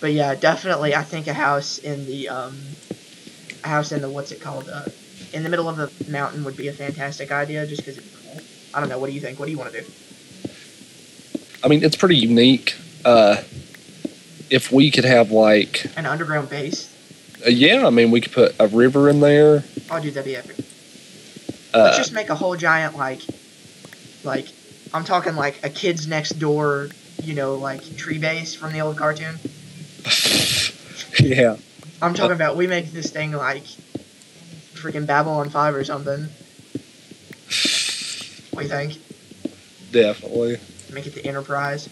But yeah, definitely, I think a house in the um, a house in the what's it called? Uh, in the middle of the mountain would be a fantastic idea, just because it's cool. I don't know. What do you think? What do you want to do? I mean, it's pretty unique. Uh, if we could have like, An underground base. uh, yeah, I mean, we could put a river in there. Oh, dude, that'd be epic. Uh, Let's just make a whole giant like, like, I'm talking like a kids next door, you know, like tree base from the old cartoon. yeah, I'm talking about we make this thing like freaking Babylon 5 or something. What do you think? definitely. Make it the Enterprise.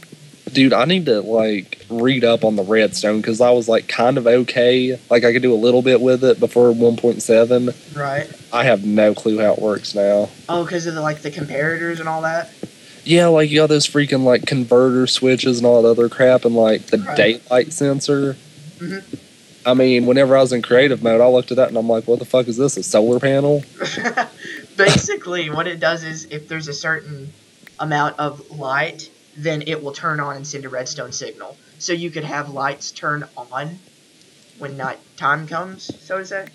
Dude, I need to like read up on the redstone because I was like kind of okay. Like I could do a little bit with it before 1.7. Right. I have no clue how it works now. Oh, because of the like the comparators and all that. Yeah, like you got those freaking like converter switches and all that other crap, and like the Right. daylight sensor. Mhm. I mean, whenever I was in creative mode, I looked at that and I'm like, "What the fuck is this? A solar panel?" Basically, what it does is if there's a certain amount of light, then it will turn on and send a redstone signal. So you could have lights turn on when night time comes, so to say.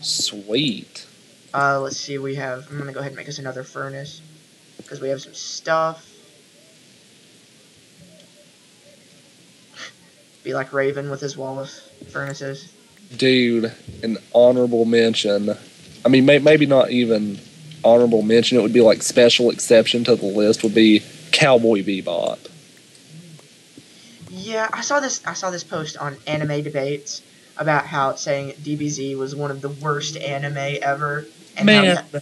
Sweet. Uh, let's see, we have. I'm gonna go ahead and make us another furnace because we have some stuff. Be like Raven with his wall of furnaces. Dude, an honorable mention. I mean, may- maybe not even honorable mention. It would be like special exception to the list. Would be Cowboy Bebop. Yeah, I saw this. I saw this post on Anime Debates about how it's saying DBZ was one of the worst anime ever, and how Man, Ca-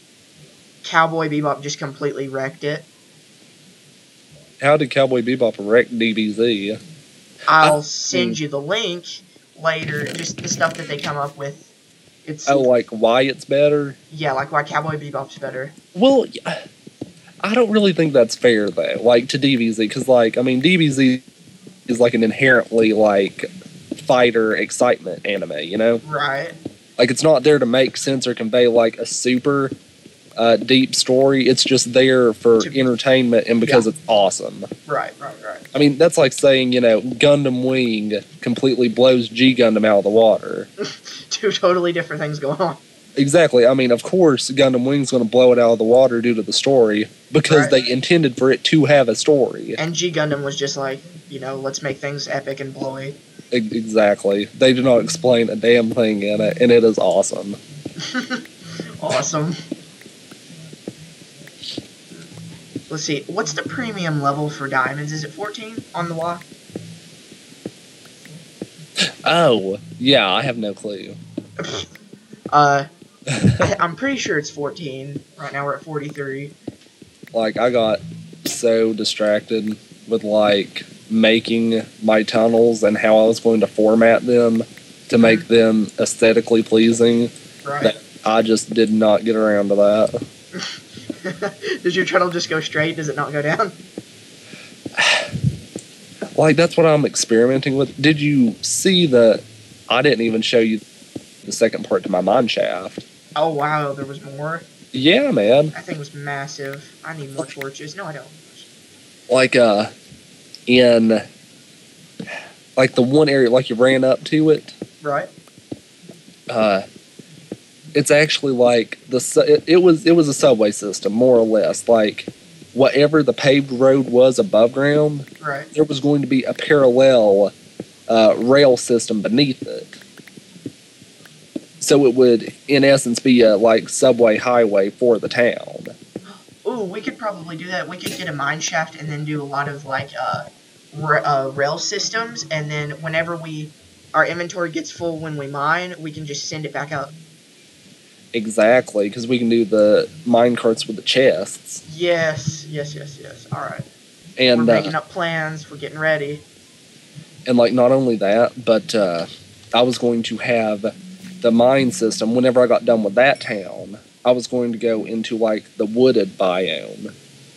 Cowboy Bebop just completely wrecked it. how did Cowboy Bebop wreck DBZ? I'll Uh, send you the link later. Just the stuff that they come up with. It's Oh, like why it's better? yeah, like why Cowboy Bebop's better. Well, I don't really think that's fair though. Like to DBZ, because like I mean DBZ is like an inherently like fighter excitement anime. You know, Right. like it's not there to make sense or convey like a super uh, deep story. It's just there for entertainment and because it's awesome. Right. Right. Right. I mean, that's like saying you know Gundam Wing completely blows G Gundam out of the water. Two totally different things going on. Exactly. I mean, of course, Gundam Wing's going to blow it out of the water due to the story because Right. they intended for it to have a story. And G Gundam was just like, you know, let's make things epic and blowy. Exactly. They do not explain a damn thing in it, and it is awesome. Awesome. Let's see. What's the premium level for diamonds? Is it 14 on the wall? Oh, yeah, I have no clue. Uh, I, I'm pretty sure it's 14. Right now we're at 43. like, I got so distracted with, like, making my tunnels and how I was going to format them to make them aesthetically pleasing Right. that I just did not get around to that. Does your tunnel just go straight? Does it not go down? Like, that's what I'm experimenting with. Did you see the? I didn't even show you the second part to my mine shaft? Oh wow, there was more. Yeah, man. That thing was massive. I need more torches. No, I don't. like uh in like the one area like you ran up to it Right. uh it's actually like the it, it was it was a subway system more or less like whatever the paved road was above ground Right. there was going to be a parallel uh, rail system beneath it so it would in essence be a like subway highway for the town Ooh, we could probably do that. We could get a mine shaft and then do a lot of like uh, ra- uh rail systems, and then whenever we our inventory gets full when we mine, we can just send it back out. Exactly because we can do the mine carts with the chests Yes, yes, yes, yes. All right. and we're uh, making up plans. We're getting ready. and like not only that but uh, i was going to have the mine system whenever i got done with that town i was going to go into like the wooded biome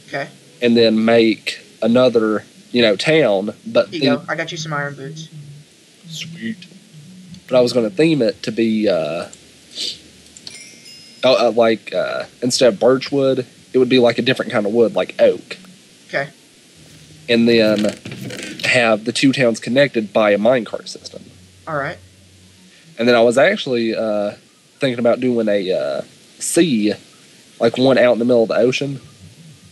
Okay. and then make another you know town but Here you go. I got you some iron boots. sweet but i was going to theme it to be uh, uh, uh, like uh, instead of birch wood it would be like a different kind of wood like oak Okay. and then have the two towns connected by a minecart system. All right. And then I was actually uh, thinking about doing a uh, sea, like one out in the middle of the ocean,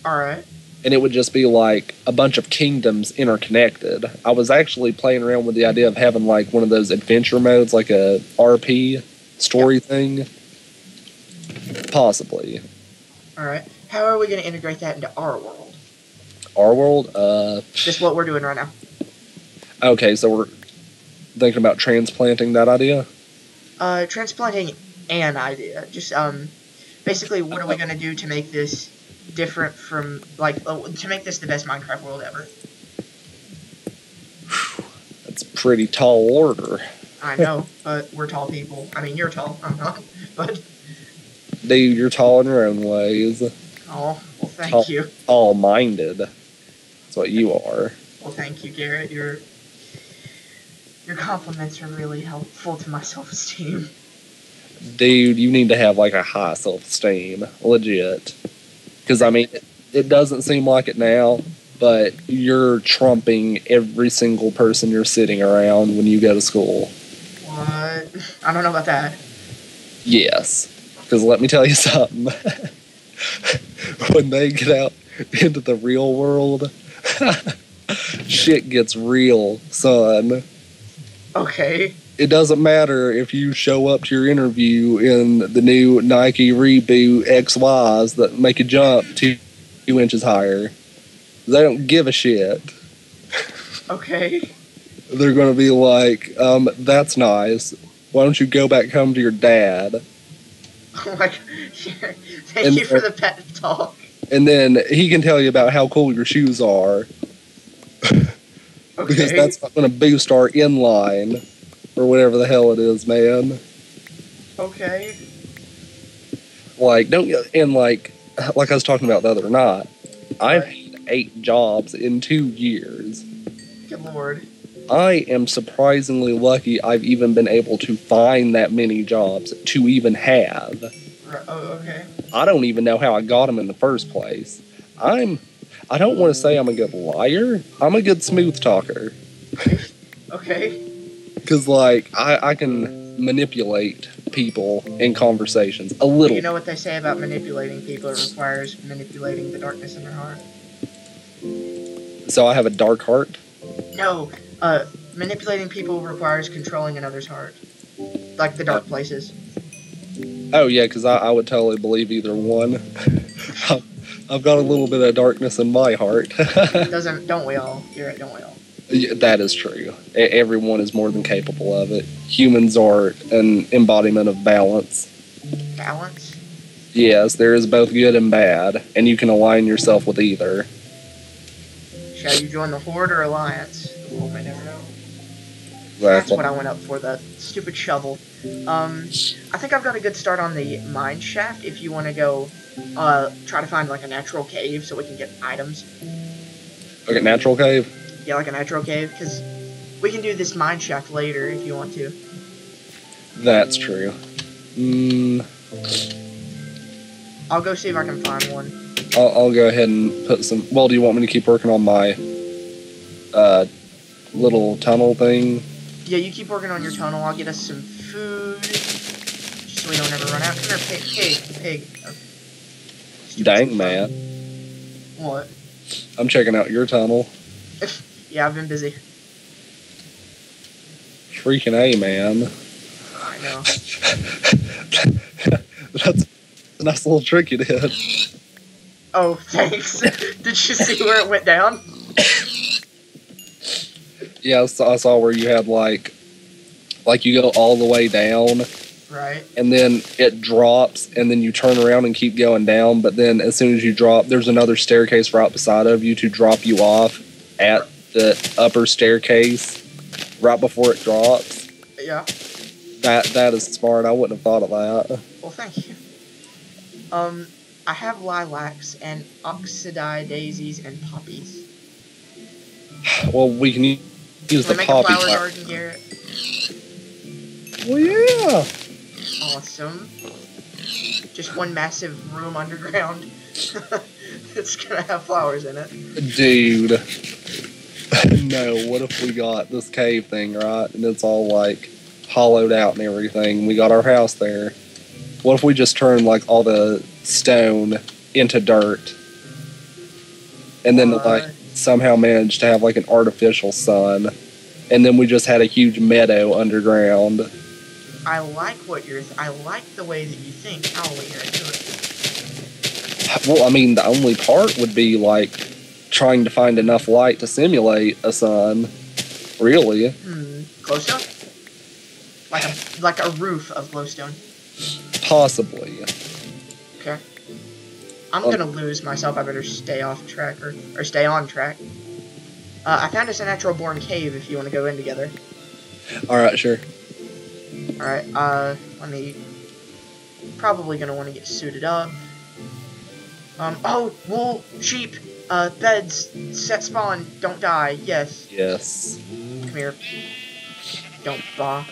All right. and it would just be like a bunch of kingdoms interconnected. I was actually playing around with the idea of having like one of those adventure modes, like a RP story thing. Possibly. All right. How are we going to integrate that into our world? Our world, uh, Just what we're doing right now. okay, so we're thinking about transplanting that idea. Uh, transplanting an idea. Just um, basically, what are we going to do to make this different from like uh, to make this the best Minecraft world ever? That's a pretty tall order. I know, but we're tall people. I mean, you're tall. I'm not. But Dude, you're tall in your own ways. oh, well, thank Tall. you. All minded. That's what you are. Well, thank you, Garrett. Your your compliments are really helpful to my self-esteem. Dude, you need to have like a high self esteem. Legit. Because, I mean, it, it doesn't seem like it now, but you're trumping every single person you're sitting around when you go to school. What? I don't know about that. Yes. Because let me tell you something. when they get out into the real world, shit gets real, son. Okay. It doesn't matter if you show up to your interview in the new Nike Reboot XYs that make you jump two, two inches higher. They don't give a shit. Okay. They're going to be like, um, that's nice. Why don't you go back home to your dad? Oh my god. Thank And- you for the pet talk. And then he can tell you about how cool your shoes are. Okay. because that's not going to boost our inline or whatever the hell it is, man. okay. Like, don't and like, like I was talking about the other night. I've had eight jobs in two years. Good lord. I am surprisingly lucky. I've even been able to find that many jobs to even have. Oh, okay. I don't even know how I got them in the first place. I'm. I don't want to say I'm a good liar. I'm a good smooth talker. Okay. Because, like, I, I can manipulate people in conversations a little. You know what they say about manipulating people? It requires manipulating the darkness in their heart. so I have a dark heart. No, uh, manipulating people requires controlling another's heart. Like the dark places. Oh, yeah, because I, I would totally believe either one. I've got a little bit of darkness in my heart. Doesn't, don't we all? You're right, don't we all? Yeah, that is true. Everyone is more than capable of it. Humans are an embodiment of balance. Balance? Yes, there is both good and bad, and you can align yourself with either. Shall you join the Horde or Alliance? May never know. That's what I went up for, the stupid shovel. Um, I think I've got a good start on the mine shaft if you want to go uh, try to find like a natural cave so we can get items. Okay, natural cave. Yeah, like a natural cave, because we can do this mine shaft later if you want to. That's true. Mm, I'll go see if I can find one. I'll, I'll go ahead and put some. Well, do you want me to keep working on my uh, little tunnel thing? Yeah, you keep working on your tunnel. I'll get us some food, just so we don't ever run out. Come here, pig, pig, pig. Oh. Dang, man. What? I'm checking out your tunnel. Yeah, I've been busy. Freaking A, man. I know. That's a nice little trick you did. Oh, thanks. Did you see where it went down? Yeah, I saw, I saw where you had like, like you go all the way down, Right. and then it drops, and then you turn around and keep going down. But then as soon as you drop, there's another staircase right beside of you to drop you off at the upper staircase right before it drops. Yeah. That that is smart. I wouldn't have thought of that. Well, thank you. Um, I have lilacs and oxeye daisies and poppies. Well, we can use Can the we make a poppy. flower plant. garden, Garrett? Well, yeah. Awesome. Just one massive room underground. it's gonna have flowers in it. Dude, no, what if we got this cave thing, right? And it's all like hollowed out and everything. We got our house there. What if we just turn like all the stone into dirt? And then What? like somehow managed to have like an artificial sun. And then we just had a huge meadow underground. I like what you're. I like the way that you think. How will we get into it? Well, I mean, the only part would be like trying to find enough light to simulate a sun. Really? Hmm. Glowstone? Like a like a roof of glowstone. Possibly. Okay. I'm gonna lose myself. I better stay off track or, or stay on track. Uh, I found us a natural born cave if you want to go in together. All right, sure. Alright, uh, let me. Probably gonna want to get suited up. Um, oh, wool, sheep, uh, beds, set spawn, don't die, yes. Yes. Come here. Don't balk.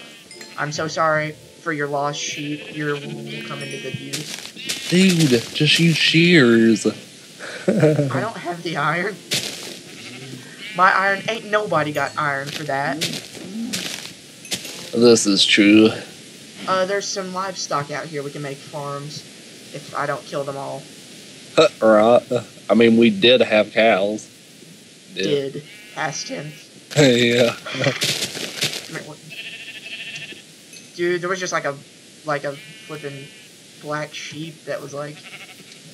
I'm so sorry for your lost sheep. Your wool will come into good use. Dude, just use shears. I don't have the iron. My iron ain't nobody got iron for that. this is true. Uh, there's some livestock out here. We can make farms if I don't kill them all. right. I mean, we did have cows. Did past tense. yeah. Come here, what- Dude, there was just like a like a flipping black sheep that was like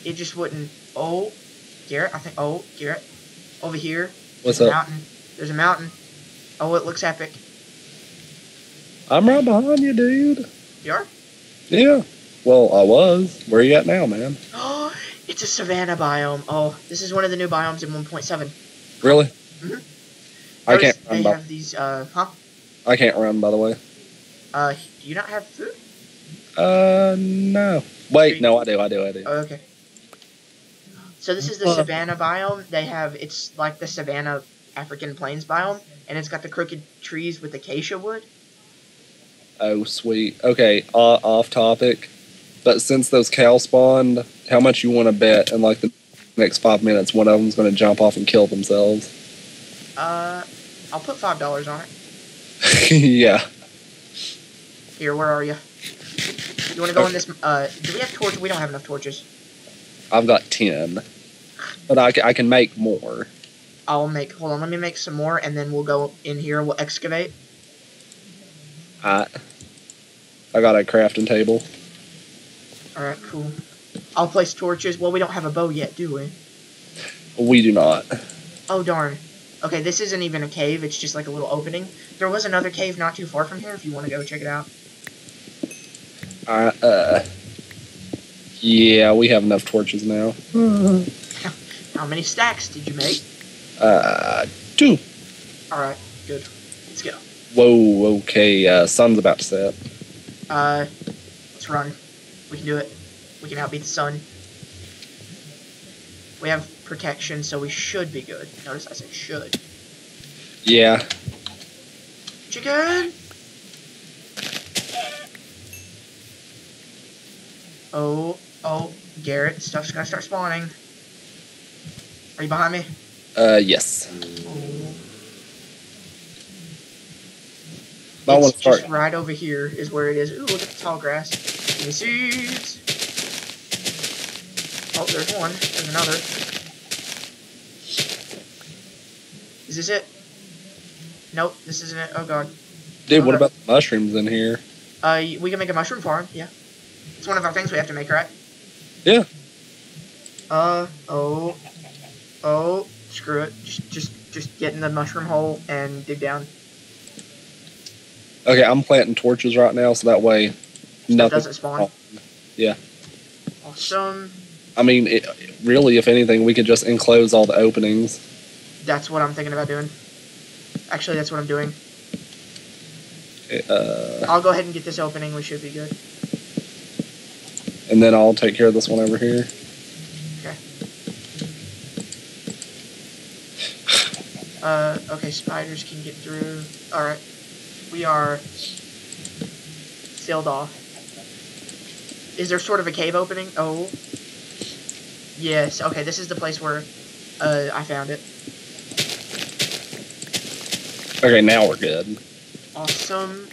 it just wouldn't oh Garrett, I think oh Garrett. Over here. What's there's a up? mountain. There's a mountain. Oh it looks epic. I'm right behind you, dude. You are? Yeah. Well, I was. Where are you at now, man? Oh it's a savanna biome. Oh, this is one of the new biomes in 1.7. Really? Mhm. I can't run. They have these uh huh? I can't run, by the way. Uh do you not have food? Uh, no. Wait, no, I do. I do. I do. Oh, okay. So this is the savanna biome. They have it's like the savanna African plains biome, and it's got the crooked trees with acacia wood. Oh, sweet. Okay, uh, off topic. But since those cows spawned, how much you want to bet in like the next five minutes one of them's going to jump off and kill themselves? Uh, I'll put five dollars on it. yeah. Here, where are you? You want to go in this? Uh, do we have torches? We don't have enough torches. I've got 10. But I, I can make more. I'll make. Hold on, let me make some more, and then we'll go in here. We'll excavate. I, I got a crafting table. All right, cool. I'll place torches. Well, we don't have a bow yet, do we? We do not. Oh darn. Okay, this isn't even a cave. It's just like a little opening. There was another cave not too far from here. If you want to go check it out. I, uh, yeah, we have enough torches now. How many stacks did you make? Uh, two. All right, good. Let's go. Whoa, okay. Uh, sun's about to set. Uh, let's run. We can do it. We can outbeat the sun. We have protection, so we should be good. Notice I said should. Yeah. Chicken. Oh, oh, Garrett, stuff's gonna start spawning. Are you behind me? Uh, yes. Oh. I want to start. just right over here is where it is. Ooh, look at the tall grass. Give me seeds. Oh, there's one. There's another. Is this it? Nope, this isn't it. Oh god. Dude, what about the mushrooms in here? Uh, we can make a mushroom farm. Yeah. It's one of our things we have to make, right? Yeah. Uh oh, oh. Screw it. Just, just, just get in the mushroom hole and dig down. Okay, I'm planting torches right now, so that way nothing. doesn't spawn. Yeah. Awesome. I mean, it, really, if anything, we could just enclose all the openings. That's what I'm thinking about doing. Actually, that's what I'm doing. Uh, I'll go ahead and get this opening. We should be good. And then I'll take care of this one over here. Uh, okay, spiders can get through. Alright. We are sealed off. Is there sort of a cave opening? Oh. Yes, okay, this is the place where uh, I found it. Okay, now we're good. Awesome.